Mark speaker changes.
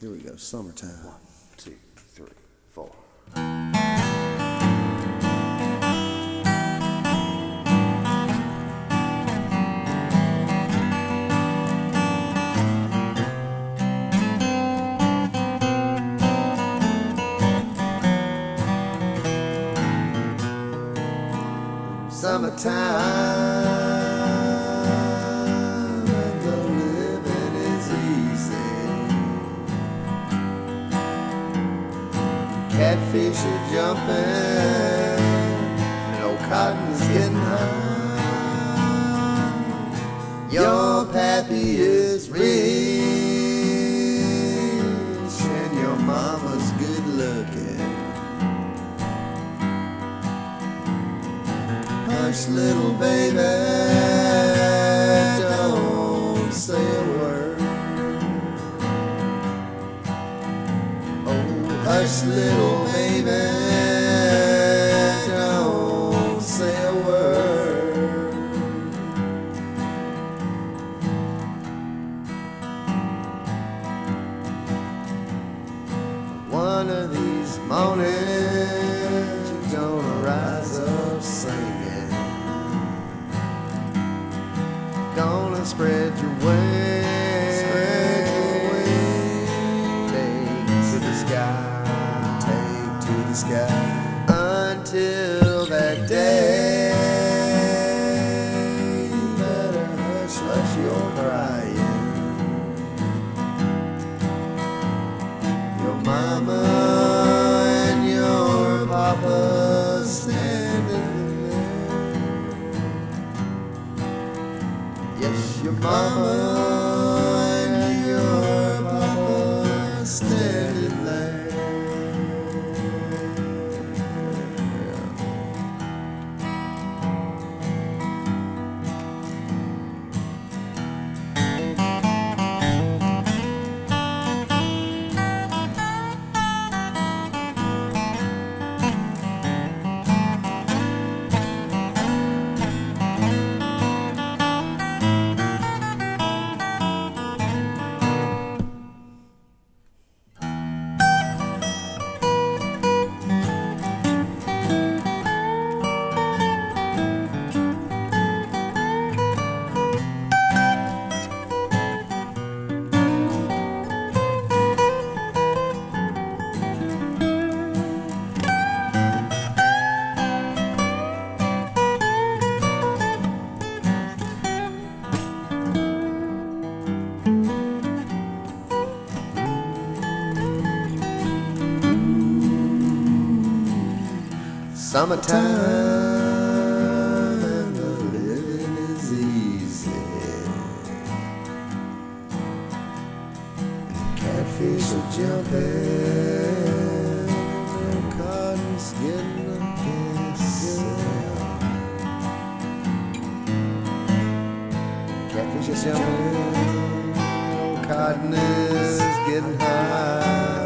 Speaker 1: Here we go, summertime.
Speaker 2: One, two, three, four. Summertime Catfish are jumping, no cotton's getting high. Your pappy is rich, and your mama's good looking. Hush, little baby, don't say hush, little baby, don't say a word. One of these mornings, you're gonna rise up singing. Gonna spread your wings, the sky until that day. Better hush, hush your crying. Your mama and your papa standing there. Yes, your mama Summertime and the living is easy. Catfish are jumping, and cotton's getting a kiss. Catfish are jumping, cotton is getting high.